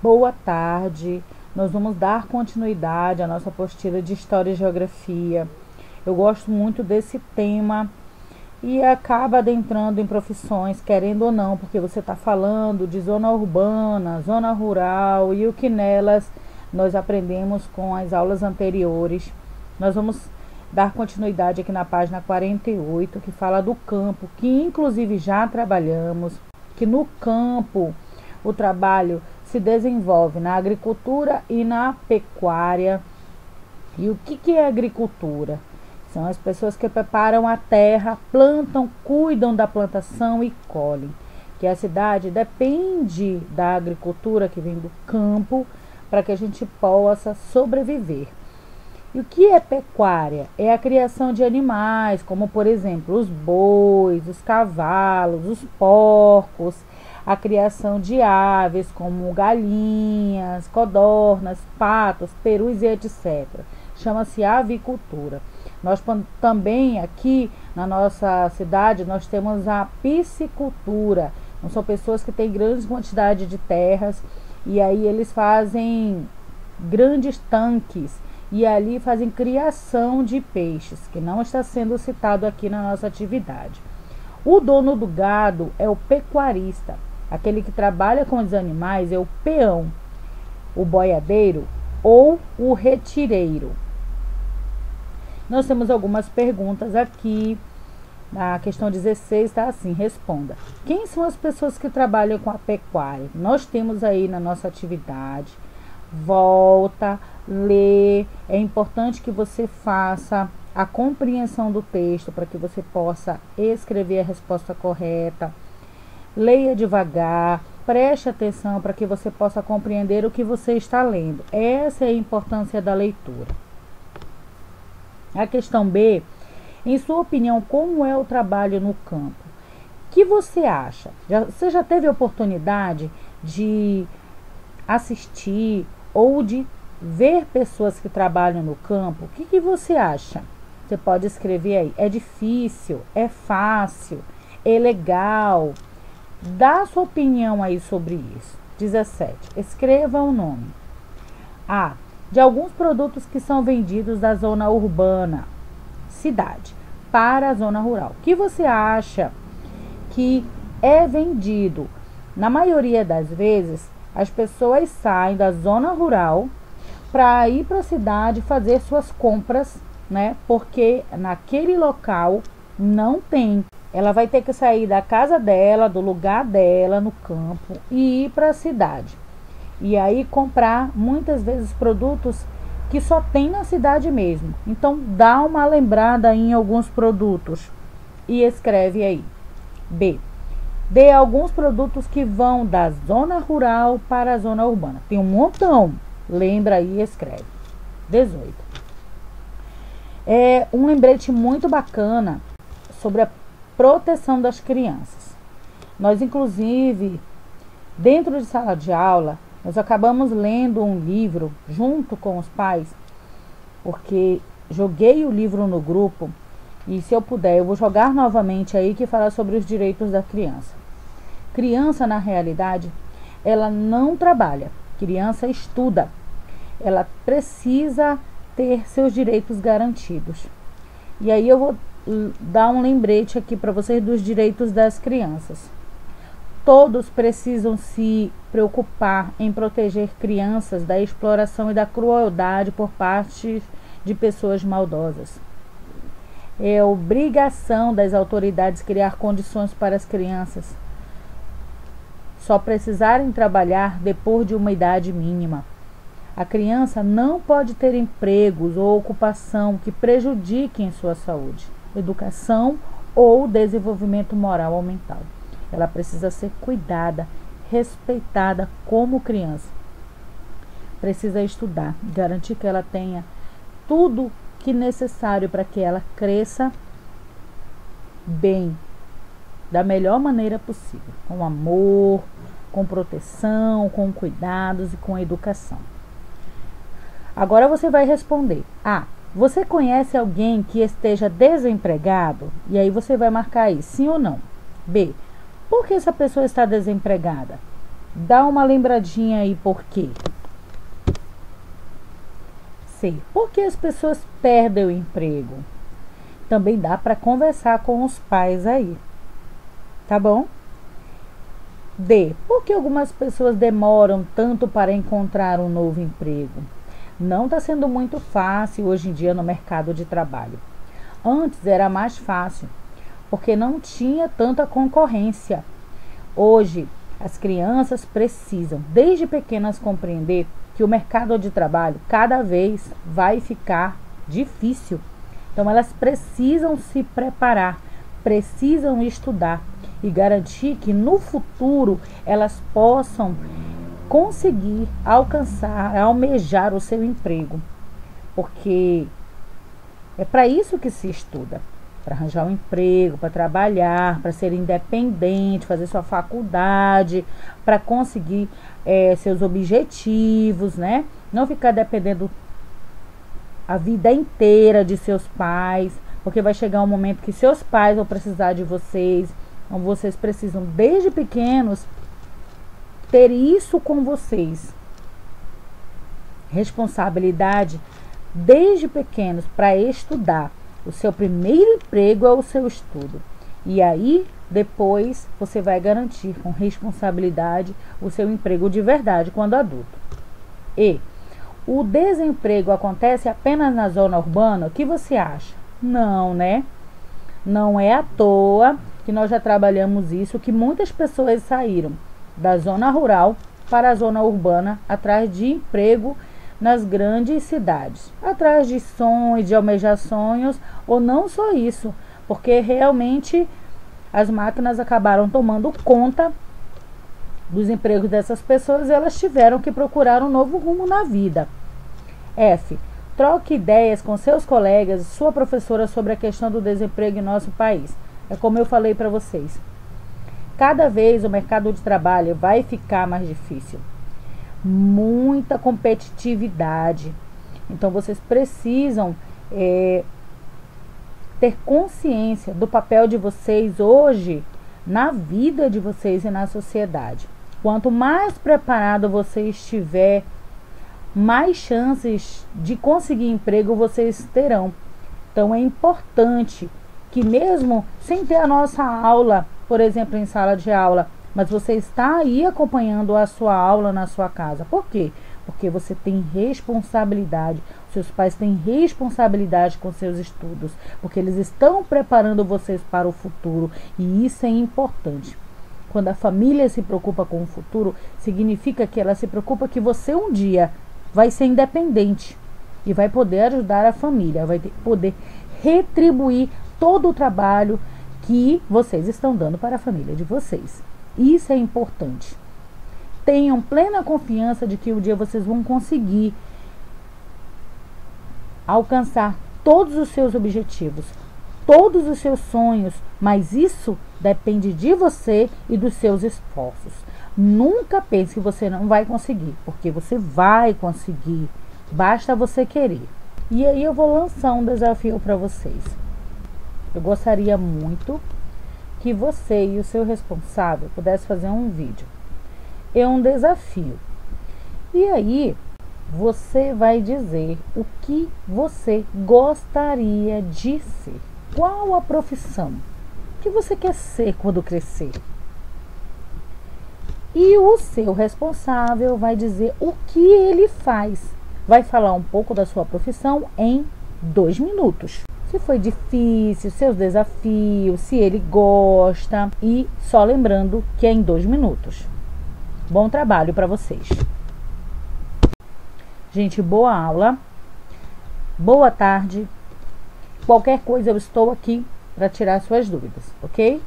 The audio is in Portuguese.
Boa tarde. Nós vamos dar continuidade à nossa apostila de História e Geografia. Eu gosto muito desse tema e acaba adentrando em profissões, querendo ou não, porque você está falando de zona urbana, zona rural e o que nelas nós aprendemos com as aulas anteriores. Nós vamos dar continuidade aqui na página 48, que fala do campo, que inclusive já trabalhamos, que no campo o trabalho se desenvolve na agricultura e na pecuária. E o que, que é agricultura? São as pessoas que preparam a terra, plantam, cuidam da plantação e colhem. Que a cidade depende da agricultura que vem do campo para que a gente possa sobreviver. E o que é pecuária? É a criação de animais, como por exemplo os bois, os cavalos, os porcos, a criação de aves como galinhas, codornas, patos, perus e etc. Chama-se avicultura. Nós também aqui na nossa cidade nós temos a piscicultura. Não são pessoas que têm grande quantidade de terras e aí eles fazem grandes tanques e ali fazem criação de peixes, que não está sendo citado aqui na nossa atividade. O dono do gado é o pecuarista. Aquele que trabalha com os animais é o peão, o boiadeiro ou o retireiro. Nós temos algumas perguntas aqui. Na questão 16 está assim: responda. Quem são as pessoas que trabalham com a pecuária? Nós temos aí na nossa atividade. Volta, lê. É importante que você faça a compreensão do texto para que você possa escrever a resposta correta leia devagar, preste atenção para que você possa compreender o que você está lendo. Essa é a importância da leitura. A questão B, em sua opinião, como é o trabalho no campo? O que você acha? Já, você já teve oportunidade de assistir ou de ver pessoas que trabalham no campo? O que, que você acha? Você pode escrever aí. É difícil? É fácil? É legal? Dá sua opinião aí sobre isso. 17. Escreva o nome. A. De alguns produtos que são vendidos da zona urbana, cidade, para a zona rural. O que você acha que é vendido? Na maioria das vezes, as pessoas saem da zona rural para ir para a cidade fazer suas compras, né? Porque naquele local não tem ela vai ter que sair da casa dela, do lugar dela no campo e ir para a cidade. E aí comprar muitas vezes produtos que só tem na cidade mesmo. Então dá uma lembrada em alguns produtos e escreve aí. B. Dê alguns produtos que vão da zona rural para a zona urbana. Tem um montão. Lembra aí e escreve. 18. É um lembrete muito bacana sobre a proteção das crianças. Nós, inclusive, dentro de sala de aula, nós acabamos lendo um livro junto com os pais, porque joguei o livro no grupo e se eu puder, eu vou jogar novamente aí que fala sobre os direitos da criança. Criança, na realidade, ela não trabalha, criança estuda. Ela precisa ter seus direitos garantidos. E aí eu vou dar um lembrete aqui para vocês dos direitos das crianças. Todos precisam se preocupar em proteger crianças da exploração e da crueldade por parte de pessoas maldosas. É obrigação das autoridades criar condições para as crianças só precisarem trabalhar depois de uma idade mínima. A criança não pode ter empregos ou ocupação que prejudiquem sua saúde educação ou desenvolvimento moral ou mental. Ela precisa ser cuidada, respeitada como criança. Precisa estudar, garantir que ela tenha tudo que necessário para que ela cresça bem, da melhor maneira possível, com amor, com proteção, com cuidados e com educação. Agora você vai responder: A. Ah, você conhece alguém que esteja desempregado? E aí você vai marcar aí, sim ou não. B. Por que essa pessoa está desempregada? Dá uma lembradinha aí por quê? C. Por que as pessoas perdem o emprego? Também dá para conversar com os pais aí. Tá bom? D. Por que algumas pessoas demoram tanto para encontrar um novo emprego? Não está sendo muito fácil hoje em dia no mercado de trabalho. Antes era mais fácil, porque não tinha tanta concorrência. Hoje, as crianças precisam, desde pequenas, compreender que o mercado de trabalho cada vez vai ficar difícil. Então, elas precisam se preparar, precisam estudar e garantir que no futuro elas possam conseguir alcançar, almejar o seu emprego. Porque é para isso que se estuda para arranjar um emprego, para trabalhar, para ser independente, fazer sua faculdade, para conseguir é, seus objetivos, né? Não ficar dependendo a vida inteira de seus pais, porque vai chegar um momento que seus pais vão precisar de vocês, então vocês precisam desde pequenos ter isso com vocês. Responsabilidade desde pequenos para estudar. O seu primeiro emprego é o seu estudo. E aí, depois, você vai garantir com responsabilidade o seu emprego de verdade quando adulto. E o desemprego acontece apenas na zona urbana? O que você acha? Não, né? Não é à toa que nós já trabalhamos isso, que muitas pessoas saíram da zona rural para a zona urbana atrás de emprego nas grandes cidades, atrás de sonhos, de almejar sonhos, ou não só isso, porque realmente as máquinas acabaram tomando conta dos empregos dessas pessoas e elas tiveram que procurar um novo rumo na vida. F. Troque ideias com seus colegas e sua professora sobre a questão do desemprego em nosso país. É como eu falei para vocês. Cada vez o mercado de trabalho vai ficar mais difícil muita competitividade. Então vocês precisam é, ter consciência do papel de vocês hoje na vida de vocês e na sociedade. Quanto mais preparado você estiver, mais chances de conseguir emprego vocês terão. Então é importante que mesmo sem ter a nossa aula, por exemplo, em sala de aula, mas você está aí acompanhando a sua aula na sua casa. Por quê? Porque você tem responsabilidade, seus pais têm responsabilidade com seus estudos, porque eles estão preparando vocês para o futuro e isso é importante. Quando a família se preocupa com o futuro, significa que ela se preocupa que você um dia vai ser independente e vai poder ajudar a família, vai poder retribuir todo o trabalho que vocês estão dando para a família de vocês. Isso é importante. Tenham plena confiança de que um dia vocês vão conseguir alcançar todos os seus objetivos, todos os seus sonhos, mas isso depende de você e dos seus esforços. Nunca pense que você não vai conseguir, porque você vai conseguir, basta você querer. E aí eu vou lançar um desafio para vocês. Eu gostaria muito que você e o seu responsável pudessem fazer um vídeo. É um desafio. E aí você vai dizer o que você gostaria de ser. Qual a profissão que você quer ser quando crescer? E o seu responsável vai dizer o que ele faz. Vai falar um pouco da sua profissão em dois minutos se foi difícil, seus desafios, se ele gosta e só lembrando que é em dois minutos. Bom trabalho para vocês. Gente, boa aula. Boa tarde. Qualquer coisa eu estou aqui para tirar suas dúvidas, ok?